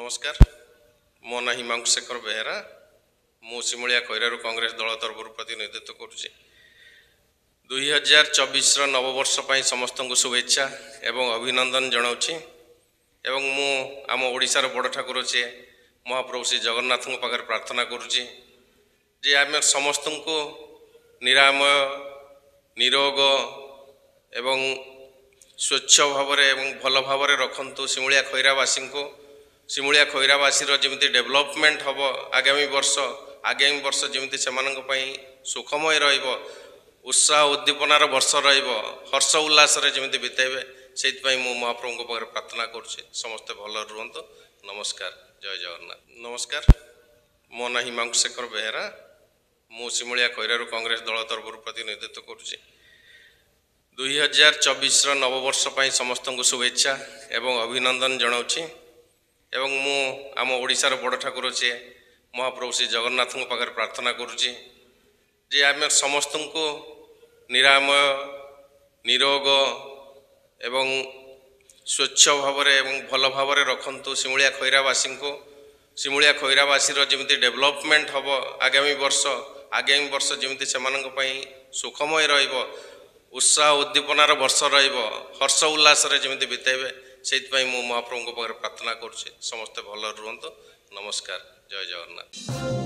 নমস্কার ମୋ ନାଁ ହିମାଂଶୁ ଶେଖର ବେହେରା ମୁଁ ସିମୁଳିଆ କଇରାରୁ କଂଗ୍ରେସ ଦଳ ତରଫରୁ ପ୍ରତିନିଧିତ୍ୱ କରୁଛି ଦୁଇ ହଜାର ଚବିଶର ନବବର୍ଷ ପାଇଁ ସମସ୍ତଙ୍କୁ ଶୁଭେଚ୍ଛା ଏବଂ ଅଭିନନ୍ଦନ ଜଣାଉଛି ଏବଂ ମୁଁ ଆମ ଓଡ଼ିଶାର ବଡ଼ ଠାକୁର ସିଏ ମହାପ୍ରଭୁ ଶ୍ରୀ ଜଗନ୍ନାଥଙ୍କ ପାଖରେ ପ୍ରାର୍ଥନା କରୁଛି ଯେ ଆମେ ସମସ୍ତଙ୍କୁ ନିରାମୟ ନିରୋଗ ଏବଂ ସ୍ୱଚ୍ଛ ଭାବରେ ଏବଂ ଭଲ ଭାବରେ ରଖନ୍ତୁ ଶିମୁଳିଆ ଖଇରାବାସୀଙ୍କୁ শিমুଳିয়া খৈরাবাসীর যেমি ডেভেলপমেন্ট হব আগামী বর্ষ আগামী বর্ষ যেমি সে সুখময় রহব উৎসাহ উদ্দীপনার বর্ষ রহব হর্ষ উল্লাসরে যেমি বিতাইবে সেইপাই মু মহাপ্রভু পাখে প্রার্থনা করছি সমস্তে ভালো রুহতু নমস্কার জয় জগন্নাথ নমস্কার মো না হিমাংশু শেখর বেহেরা মু শিমুলিয়া খৈরারু কংগ্রেস দল তরফর প্রতিনিধিত্ব করছি দুই হাজার চবিশর নববর্ষ পাই সমস্ত শুভেচ্ছা এবং অভিনন্দন জনাওছি ଏବଂ ମୁଁ ଆମ ଓଡ଼ିଶାର ବଡ଼ ଠାକୁର ସିଏ ମହାପ୍ରଭୁ ଶ୍ରୀ ଜଗନ୍ନାଥଙ୍କ ପାଖରେ ପ୍ରାର୍ଥନା କରୁଛି ଯେ ଆମେ ସମସ୍ତଙ୍କୁ ନିରାମୟ ନିରୋଗ ଏବଂ ସ୍ୱଚ୍ଛ ଭାବରେ ଏବଂ ଭଲ ଭାବରେ ରଖନ୍ତୁ ଶିମିଳିଆ ଖଇରାବାସୀଙ୍କୁ ଶିମିଳିଆ ଖଇରାବାସୀର ଯେମିତି ଡେଭଲପମେଣ୍ଟ ହେବ ଆଗାମୀ ବର୍ଷ ଆଗାମୀ ବର୍ଷ ଯେମିତି ସେମାନଙ୍କ ପାଇଁ ସୁଖମୟ ରହିବ ଉତ୍ସାହ ଉଦ୍ଦୀପନାର ବର୍ଷ ରହିବ ହର୍ଷ ଉଲ୍ଲାସରେ ଯେମିତି ବିତେଇବେ ସେଇଥିପାଇଁ ମୁଁ ମହାପ୍ରଭୁଙ୍କ ପାଖରେ ପ୍ରାର୍ଥନା କରୁଛି ସମସ୍ତେ ଭଲରେ ରୁହନ୍ତୁ ନମସ୍କାର ଜୟ ଜଗନ୍ନାଥ